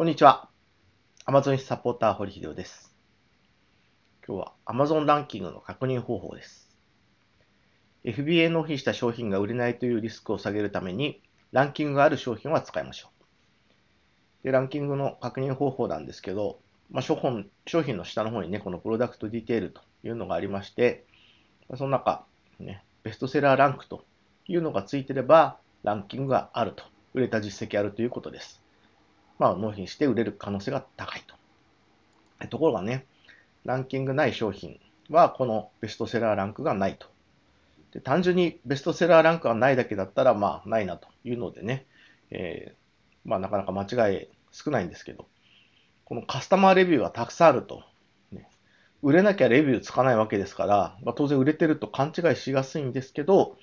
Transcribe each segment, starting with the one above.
こんにちは。Amazon サポーター堀秀夫です。今日は Amazon ランキングの確認方法です。FBA 納品した商品が売れないというリスクを下げるために、ランキングがある商品は使いましょう。で、ランキングの確認方法なんですけど、まあ、商品商品の下の方にね、このプロダクトディテールというのがありまして、その中、ね、ベストセラーランクというのがついてれば、ランキングがあると、売れた実績あるということです。まあ、納品して売れる可能性が高いと。ところがね、ランキングない商品はこのベストセラーランクがないと。で単純にベストセラーランクがないだけだったら、まあ、ないなというのでね、えー、まあ、なかなか間違い少ないんですけど、このカスタマーレビューがたくさんあると、ね、売れなきゃレビューつかないわけですから、まあ、当然売れてると勘違いしやすいんですけど、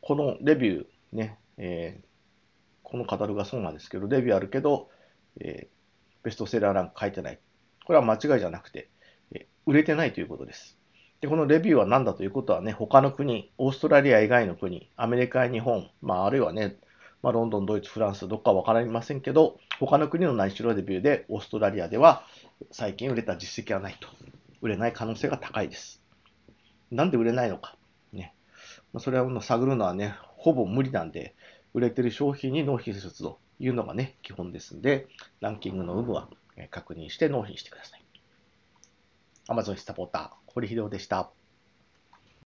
このレビューね、えー、このカタログがそうなんですけど、レビューあるけど、えー、ベストセラーランク書いてない。これは間違いじゃなくて、え、売れてないということです。で、このレビューは何だということはね、他の国、オーストラリア以外の国、アメリカや日本、まあ、あるいはね、まあ、ロンドン、ドイツ、フランス、どっかわかりませんけど、他の国の内視鏡レビューで、オーストラリアでは最近売れた実績はないと。売れない可能性が高いです。なんで売れないのか。ね。まそれを探るのはね、ほぼ無理なんで、売れてる商品に納品するというのがね、基本ですんで、ランキングの有無は確認して納品してください。Amazon サポーター、堀秀夫でした。